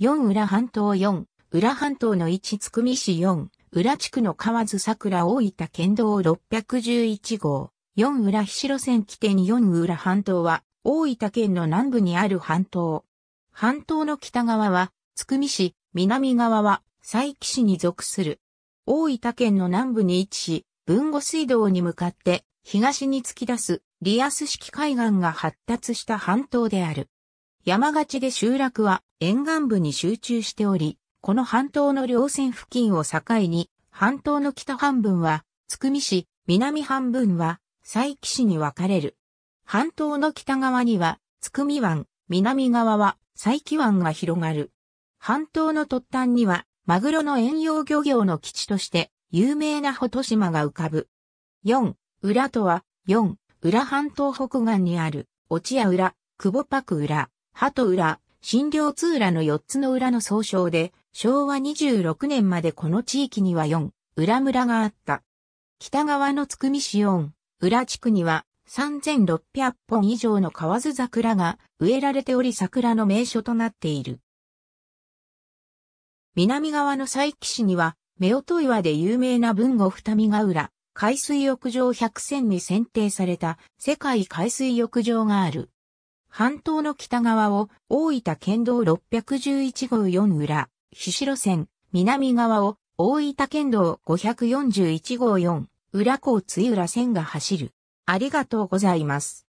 4裏半島4、裏半島の1つくみ市4、裏地区の河津桜大分県道611号、4裏ひしろ線起点4裏半島は、大分県の南部にある半島。半島の北側は、つくみ市、南側は、佐伯市に属する。大分県の南部に位置し、豊後水道に向かって、東に突き出す、リアス式海岸が発達した半島である。山がちで集落は沿岸部に集中しており、この半島の両線付近を境に、半島の北半分は、つくみ市、南半分は、佐伯市に分かれる。半島の北側には、つくみ湾、南側は、佐伯湾が広がる。半島の突端には、マグロの遠洋漁業の基地として、有名な穂島が浮かぶ。4、裏とは、4、裏半島北岸にある、落屋裏、久保泊裏、鳩裏、新領津浦の4つの裏の総称で、昭和26年までこの地域には4、裏村があった。北側のつくみ市4、裏地区には3600本以上の河津桜が植えられており桜の名所となっている。南側の佐伯市には、夫婦岩で有名な文後二見ヶ浦、海水浴場百選に選定された世界海水浴場がある。半島の北側を大分県道611号4裏、ひしろ線、南側を大分県道541号4裏港津浦線が走る。ありがとうございます。